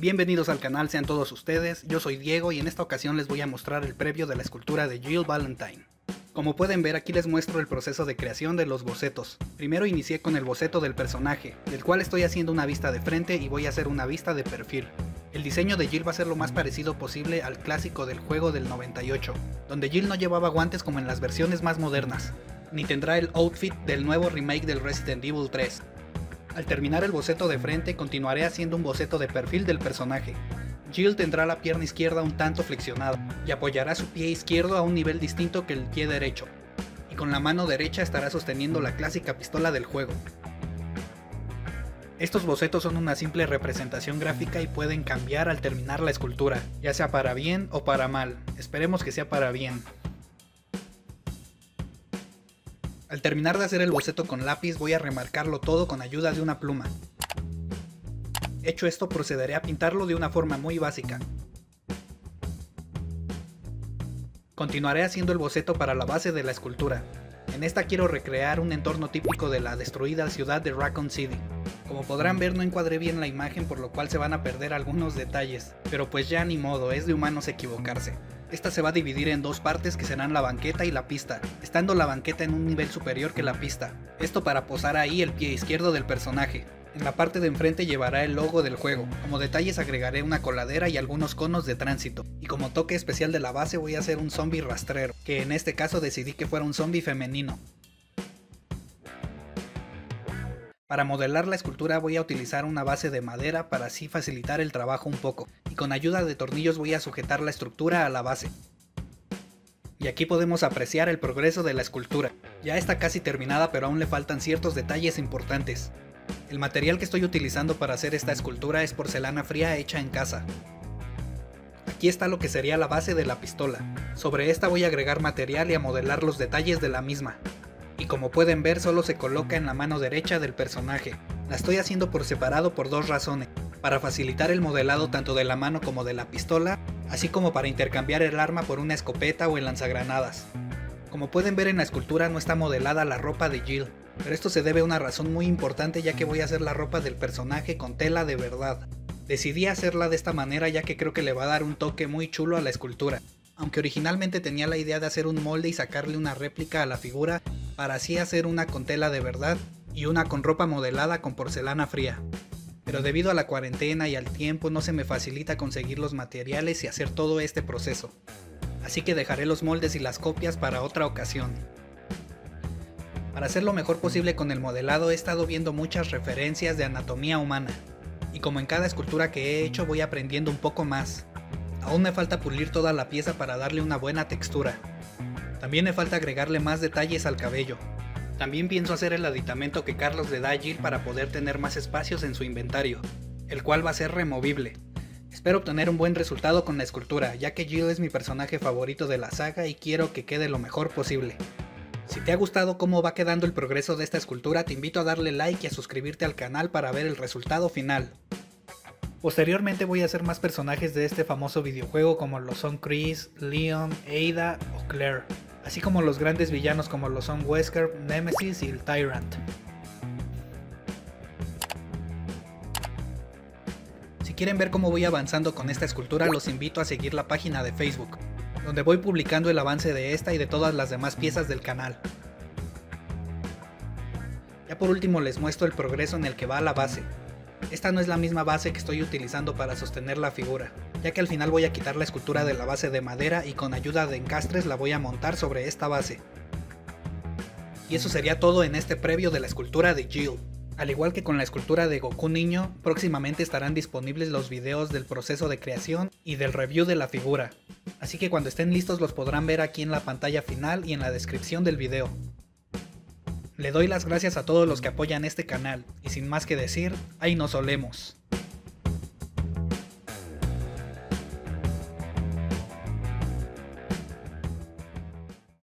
Bienvenidos al canal sean todos ustedes, yo soy Diego y en esta ocasión les voy a mostrar el previo de la escultura de Jill Valentine. Como pueden ver aquí les muestro el proceso de creación de los bocetos. Primero inicié con el boceto del personaje, del cual estoy haciendo una vista de frente y voy a hacer una vista de perfil. El diseño de Jill va a ser lo más parecido posible al clásico del juego del 98, donde Jill no llevaba guantes como en las versiones más modernas, ni tendrá el outfit del nuevo remake del Resident Evil 3, al terminar el boceto de frente, continuaré haciendo un boceto de perfil del personaje. Jill tendrá la pierna izquierda un tanto flexionada y apoyará su pie izquierdo a un nivel distinto que el pie derecho, y con la mano derecha estará sosteniendo la clásica pistola del juego. Estos bocetos son una simple representación gráfica y pueden cambiar al terminar la escultura, ya sea para bien o para mal, esperemos que sea para bien. Al terminar de hacer el boceto con lápiz voy a remarcarlo todo con ayuda de una pluma. Hecho esto procederé a pintarlo de una forma muy básica. Continuaré haciendo el boceto para la base de la escultura. En esta quiero recrear un entorno típico de la destruida ciudad de Raccoon City. Como podrán ver no encuadré bien la imagen por lo cual se van a perder algunos detalles, pero pues ya ni modo, es de humanos equivocarse. Esta se va a dividir en dos partes que serán la banqueta y la pista, estando la banqueta en un nivel superior que la pista. Esto para posar ahí el pie izquierdo del personaje. En la parte de enfrente llevará el logo del juego. Como detalles agregaré una coladera y algunos conos de tránsito. Y como toque especial de la base voy a hacer un zombie rastrero, que en este caso decidí que fuera un zombie femenino. Para modelar la escultura voy a utilizar una base de madera para así facilitar el trabajo un poco, y con ayuda de tornillos voy a sujetar la estructura a la base. Y aquí podemos apreciar el progreso de la escultura. Ya está casi terminada pero aún le faltan ciertos detalles importantes. El material que estoy utilizando para hacer esta escultura es porcelana fría hecha en casa. Aquí está lo que sería la base de la pistola. Sobre esta voy a agregar material y a modelar los detalles de la misma y como pueden ver solo se coloca en la mano derecha del personaje. La estoy haciendo por separado por dos razones, para facilitar el modelado tanto de la mano como de la pistola, así como para intercambiar el arma por una escopeta o el lanzagranadas. Como pueden ver en la escultura no está modelada la ropa de Jill, pero esto se debe a una razón muy importante ya que voy a hacer la ropa del personaje con tela de verdad. Decidí hacerla de esta manera ya que creo que le va a dar un toque muy chulo a la escultura. Aunque originalmente tenía la idea de hacer un molde y sacarle una réplica a la figura, para así hacer una con tela de verdad y una con ropa modelada con porcelana fría. Pero debido a la cuarentena y al tiempo no se me facilita conseguir los materiales y hacer todo este proceso. Así que dejaré los moldes y las copias para otra ocasión. Para hacer lo mejor posible con el modelado he estado viendo muchas referencias de anatomía humana. Y como en cada escultura que he hecho voy aprendiendo un poco más. Aún me falta pulir toda la pieza para darle una buena textura. También me falta agregarle más detalles al cabello. También pienso hacer el aditamento que Carlos le da a Jill para poder tener más espacios en su inventario, el cual va a ser removible. Espero obtener un buen resultado con la escultura, ya que Jill es mi personaje favorito de la saga y quiero que quede lo mejor posible. Si te ha gustado cómo va quedando el progreso de esta escultura, te invito a darle like y a suscribirte al canal para ver el resultado final. Posteriormente voy a hacer más personajes de este famoso videojuego como lo son Chris, Leon, Ada o Claire así como los grandes villanos como lo son Wesker, Nemesis y el Tyrant. Si quieren ver cómo voy avanzando con esta escultura, los invito a seguir la página de Facebook, donde voy publicando el avance de esta y de todas las demás piezas del canal. Ya por último les muestro el progreso en el que va la base. Esta no es la misma base que estoy utilizando para sostener la figura, ya que al final voy a quitar la escultura de la base de madera y con ayuda de encastres la voy a montar sobre esta base. Y eso sería todo en este previo de la escultura de Jill. Al igual que con la escultura de Goku niño, próximamente estarán disponibles los videos del proceso de creación y del review de la figura. Así que cuando estén listos los podrán ver aquí en la pantalla final y en la descripción del video. Le doy las gracias a todos los que apoyan este canal, y sin más que decir, ahí nos solemos.